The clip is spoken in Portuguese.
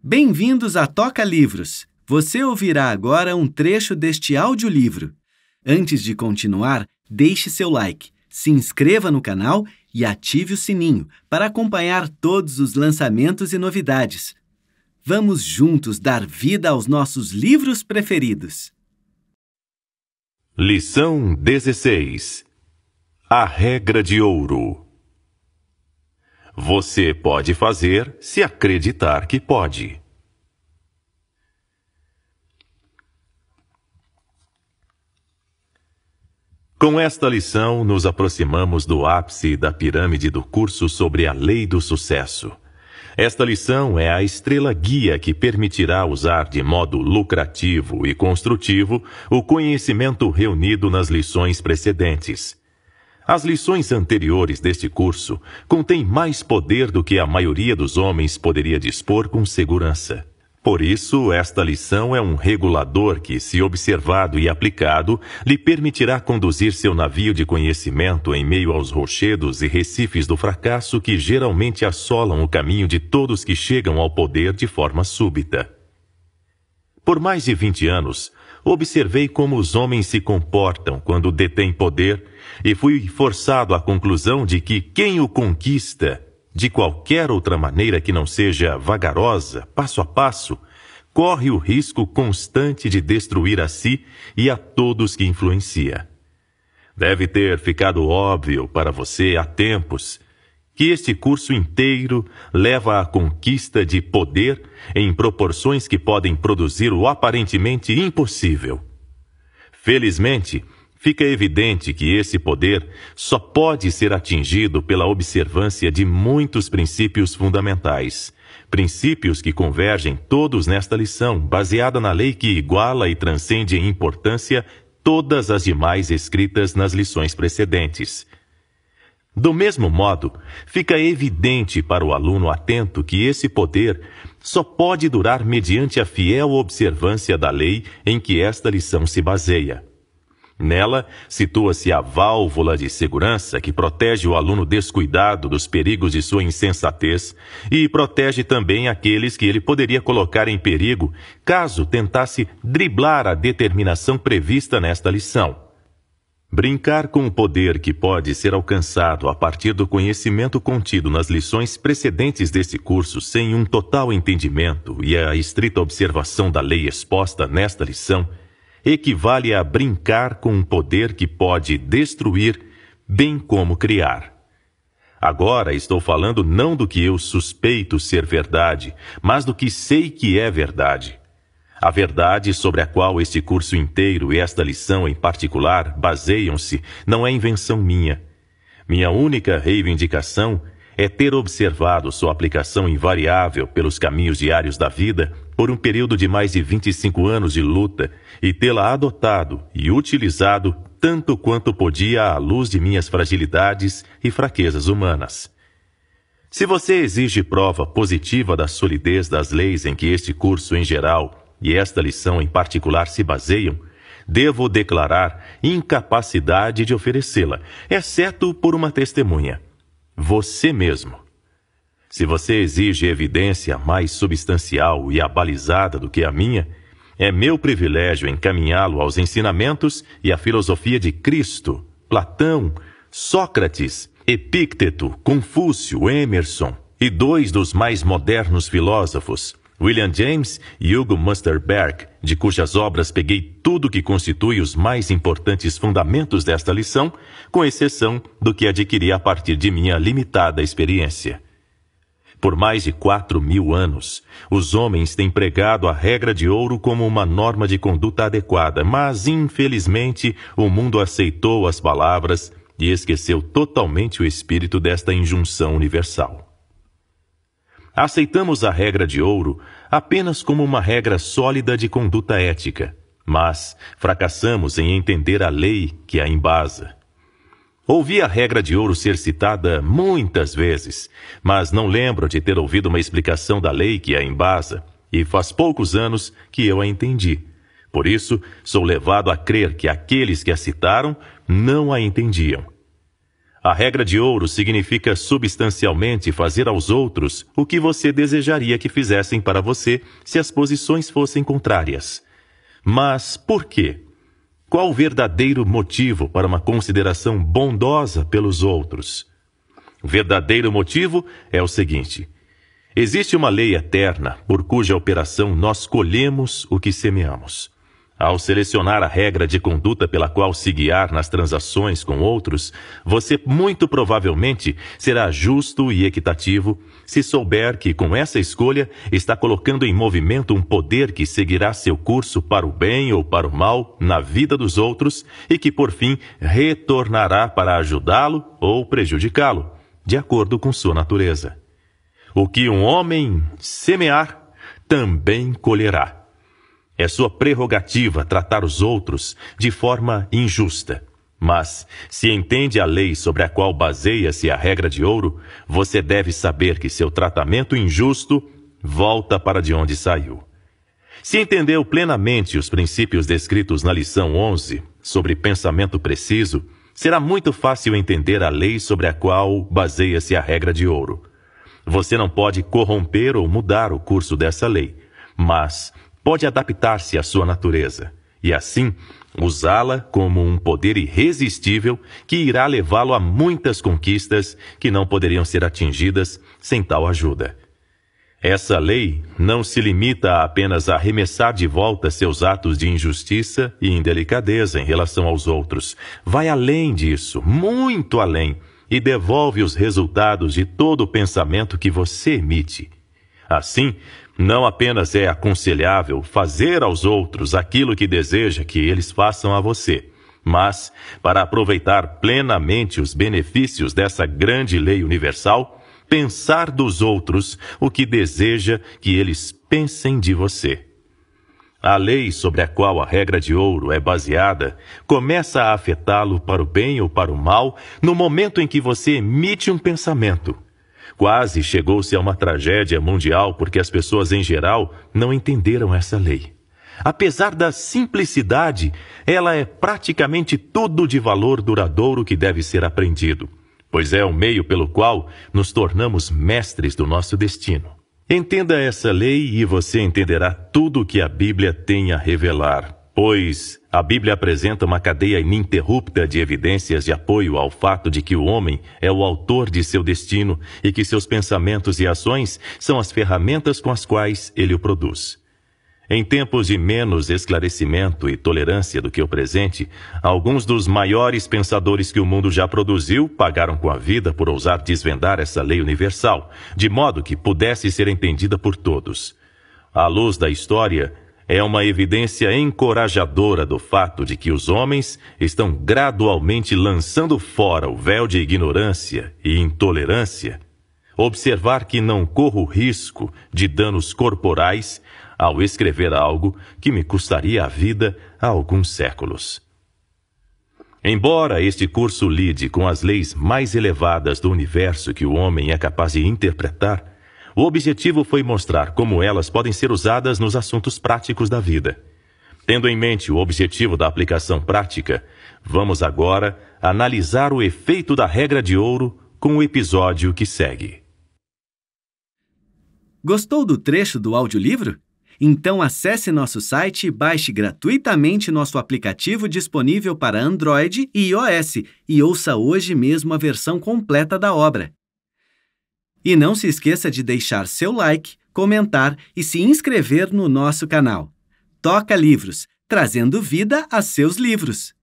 Bem-vindos a Toca Livros. Você ouvirá agora um trecho deste audiolivro. Antes de continuar, deixe seu like, se inscreva no canal e ative o sininho para acompanhar todos os lançamentos e novidades. Vamos juntos dar vida aos nossos livros preferidos. Lição 16 A Regra de Ouro Você pode fazer se acreditar que pode. Com esta lição, nos aproximamos do ápice da pirâmide do curso sobre a lei do sucesso. Esta lição é a estrela guia que permitirá usar de modo lucrativo e construtivo o conhecimento reunido nas lições precedentes. As lições anteriores deste curso contêm mais poder do que a maioria dos homens poderia dispor com segurança. Por isso, esta lição é um regulador que, se observado e aplicado, lhe permitirá conduzir seu navio de conhecimento em meio aos rochedos e recifes do fracasso que geralmente assolam o caminho de todos que chegam ao poder de forma súbita. Por mais de vinte anos, observei como os homens se comportam quando detêm poder e fui forçado à conclusão de que quem o conquista de qualquer outra maneira que não seja vagarosa, passo a passo, corre o risco constante de destruir a si e a todos que influencia. Deve ter ficado óbvio para você há tempos que este curso inteiro leva à conquista de poder em proporções que podem produzir o aparentemente impossível. Felizmente, fica evidente que esse poder só pode ser atingido pela observância de muitos princípios fundamentais. Princípios que convergem todos nesta lição, baseada na lei que iguala e transcende em importância todas as demais escritas nas lições precedentes. Do mesmo modo, fica evidente para o aluno atento que esse poder só pode durar mediante a fiel observância da lei em que esta lição se baseia. Nela, situa-se a válvula de segurança que protege o aluno descuidado dos perigos de sua insensatez e protege também aqueles que ele poderia colocar em perigo caso tentasse driblar a determinação prevista nesta lição. Brincar com o poder que pode ser alcançado a partir do conhecimento contido nas lições precedentes deste curso sem um total entendimento e a estrita observação da lei exposta nesta lição equivale a brincar com um poder que pode destruir, bem como criar. Agora estou falando não do que eu suspeito ser verdade, mas do que sei que é verdade. A verdade sobre a qual este curso inteiro e esta lição em particular baseiam-se não é invenção minha. Minha única reivindicação é ter observado sua aplicação invariável pelos caminhos diários da vida por um período de mais de 25 anos de luta e tê-la adotado e utilizado tanto quanto podia à luz de minhas fragilidades e fraquezas humanas. Se você exige prova positiva da solidez das leis em que este curso em geral e esta lição em particular se baseiam, devo declarar incapacidade de oferecê-la, exceto por uma testemunha você mesmo. Se você exige evidência mais substancial e abalizada do que a minha, é meu privilégio encaminhá-lo aos ensinamentos e à filosofia de Cristo, Platão, Sócrates, Epícteto, Confúcio, Emerson e dois dos mais modernos filósofos, William James e Hugo Musterberg, de cujas obras peguei tudo que constitui os mais importantes fundamentos desta lição, com exceção do que adquiri a partir de minha limitada experiência. Por mais de quatro mil anos, os homens têm pregado a regra de ouro como uma norma de conduta adequada, mas, infelizmente, o mundo aceitou as palavras e esqueceu totalmente o espírito desta injunção universal. Aceitamos a regra de ouro apenas como uma regra sólida de conduta ética, mas fracassamos em entender a lei que a embasa. Ouvi a regra de ouro ser citada muitas vezes, mas não lembro de ter ouvido uma explicação da lei que a embasa, e faz poucos anos que eu a entendi. Por isso, sou levado a crer que aqueles que a citaram não a entendiam. A regra de ouro significa substancialmente fazer aos outros o que você desejaria que fizessem para você se as posições fossem contrárias. Mas por quê? Qual o verdadeiro motivo para uma consideração bondosa pelos outros? O verdadeiro motivo é o seguinte: existe uma lei eterna por cuja operação nós colhemos o que semeamos. Ao selecionar a regra de conduta pela qual se guiar nas transações com outros, você muito provavelmente será justo e equitativo se souber que com essa escolha está colocando em movimento um poder que seguirá seu curso para o bem ou para o mal na vida dos outros e que por fim retornará para ajudá-lo ou prejudicá-lo, de acordo com sua natureza. O que um homem semear, também colherá. É sua prerrogativa tratar os outros de forma injusta. Mas, se entende a lei sobre a qual baseia-se a regra de ouro, você deve saber que seu tratamento injusto volta para de onde saiu. Se entendeu plenamente os princípios descritos na lição 11 sobre pensamento preciso, será muito fácil entender a lei sobre a qual baseia-se a regra de ouro. Você não pode corromper ou mudar o curso dessa lei, mas pode adaptar-se à sua natureza e, assim, usá-la como um poder irresistível que irá levá-lo a muitas conquistas que não poderiam ser atingidas sem tal ajuda. Essa lei não se limita apenas a arremessar de volta seus atos de injustiça e indelicadeza em relação aos outros. Vai além disso, muito além, e devolve os resultados de todo o pensamento que você emite. Assim, não apenas é aconselhável fazer aos outros aquilo que deseja que eles façam a você, mas, para aproveitar plenamente os benefícios dessa grande lei universal, pensar dos outros o que deseja que eles pensem de você. A lei sobre a qual a regra de ouro é baseada começa a afetá-lo para o bem ou para o mal no momento em que você emite um pensamento Quase chegou-se a uma tragédia mundial porque as pessoas em geral não entenderam essa lei. Apesar da simplicidade, ela é praticamente tudo de valor duradouro que deve ser aprendido, pois é o meio pelo qual nos tornamos mestres do nosso destino. Entenda essa lei e você entenderá tudo o que a Bíblia tem a revelar pois a Bíblia apresenta uma cadeia ininterrupta de evidências de apoio ao fato de que o homem é o autor de seu destino e que seus pensamentos e ações são as ferramentas com as quais ele o produz. Em tempos de menos esclarecimento e tolerância do que o presente, alguns dos maiores pensadores que o mundo já produziu pagaram com a vida por ousar desvendar essa lei universal, de modo que pudesse ser entendida por todos. À luz da história, é uma evidência encorajadora do fato de que os homens estão gradualmente lançando fora o véu de ignorância e intolerância. Observar que não corro risco de danos corporais ao escrever algo que me custaria a vida há alguns séculos. Embora este curso lide com as leis mais elevadas do universo que o homem é capaz de interpretar, o objetivo foi mostrar como elas podem ser usadas nos assuntos práticos da vida. Tendo em mente o objetivo da aplicação prática, vamos agora analisar o efeito da regra de ouro com o episódio que segue. Gostou do trecho do audiolivro? Então acesse nosso site e baixe gratuitamente nosso aplicativo disponível para Android e iOS e ouça hoje mesmo a versão completa da obra. E não se esqueça de deixar seu like, comentar e se inscrever no nosso canal. Toca Livros, trazendo vida a seus livros.